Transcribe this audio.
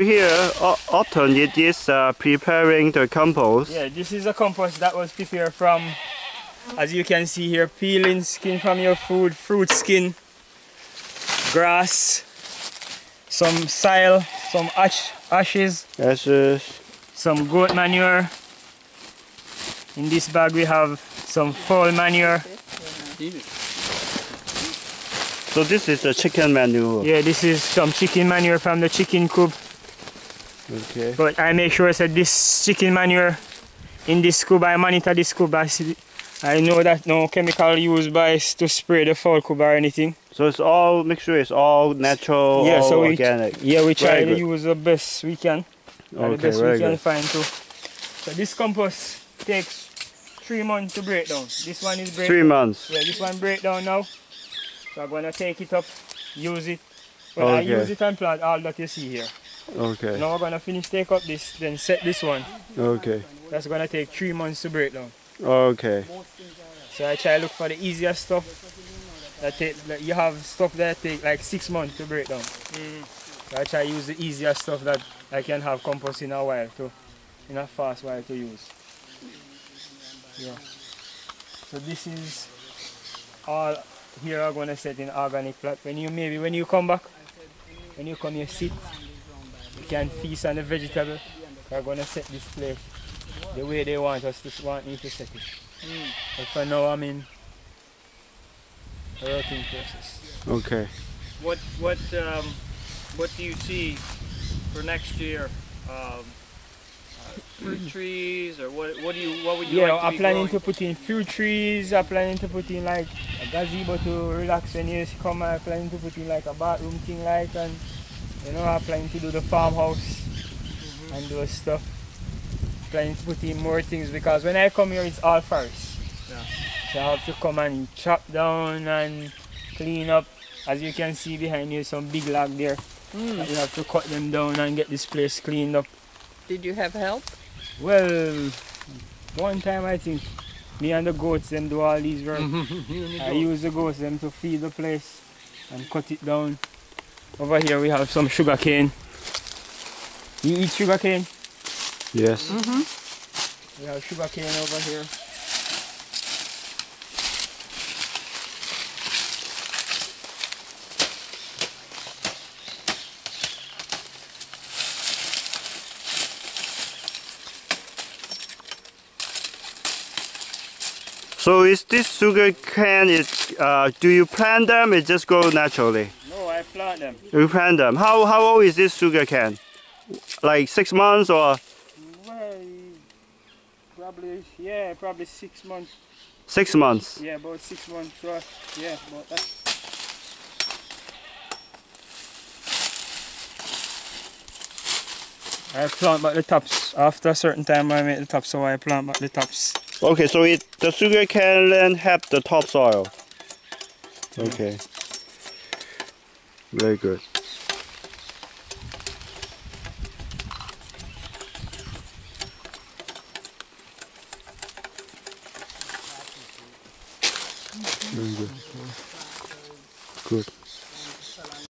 Here, Upton, it is uh, preparing the compost. Yeah, this is a compost that was prepared from, as you can see here, peeling skin from your food, fruit skin, grass, some soil, some ash, ashes, ashes, some goat manure. In this bag we have some fowl manure. So this is the chicken manure? Yeah, this is some chicken manure from the chicken coop. Okay. But I make sure that this chicken manure in this scoop, I monitor this scoop. I, see, I know that no chemical used by to spray the fall cube or anything. So it's all, make sure it's all natural, yeah, all so organic. We, yeah, we try to use the best we can. Okay, the best we can good. find too. So this compost takes three months to break down. This one is break Three months? Yeah, this one break down now. So I'm gonna take it up, use it. When okay. I use it and plant all that you see here. Okay. Now we're gonna finish take up this, then set this one. Okay. That's gonna take three months to break down. Okay. So I try to look for the easier stuff. That take that you have stuff that take like six months to break down. Mm. So I try to use the easier stuff that I can have compost in a while to in a fast while to use. Yeah. So this is all here I'm gonna set in organic plot. When you maybe when you come back, when you come you sit can feast on the vegetable. We're going to set this place the way they want us to want me to set it. Mm. But for now I'm in the rotting process. Okay. What what um, what do you see for next year? Um, uh, fruit trees or what what do you what would you yeah, like I'm planning growing? to put in fruit trees, I'm planning to put in like a gazebo to relax when you come I'm planning to put in like a bathroom thing like and you know, I'm planning to do the farmhouse mm -hmm. and do stuff. Planning to put in more things because when I come here, it's all forest. Yeah. So I have to come and chop down and clean up. As you can see behind you, some big log there. Mm. You have to cut them down and get this place cleaned up. Did you have help? Well, one time I think me and the goats them do all these work. I use the goats them to feed the place and cut it down. Over here we have some sugar cane. You eat sugar cane? Yes. Mm -hmm. We have sugar cane over here. So is this sugar cane, it, uh, do you plant them, it just grows naturally? I plant them. You plant them. How how old is this sugar cane? Like six months or? Well, probably yeah, probably six months. Six months. Yeah, about six months. Yeah, about that. I plant back the tops. After a certain time I make the tops, so I plant back the tops. Okay, so it the sugar can then have the topsoil. Okay. Very good. Very good. Good.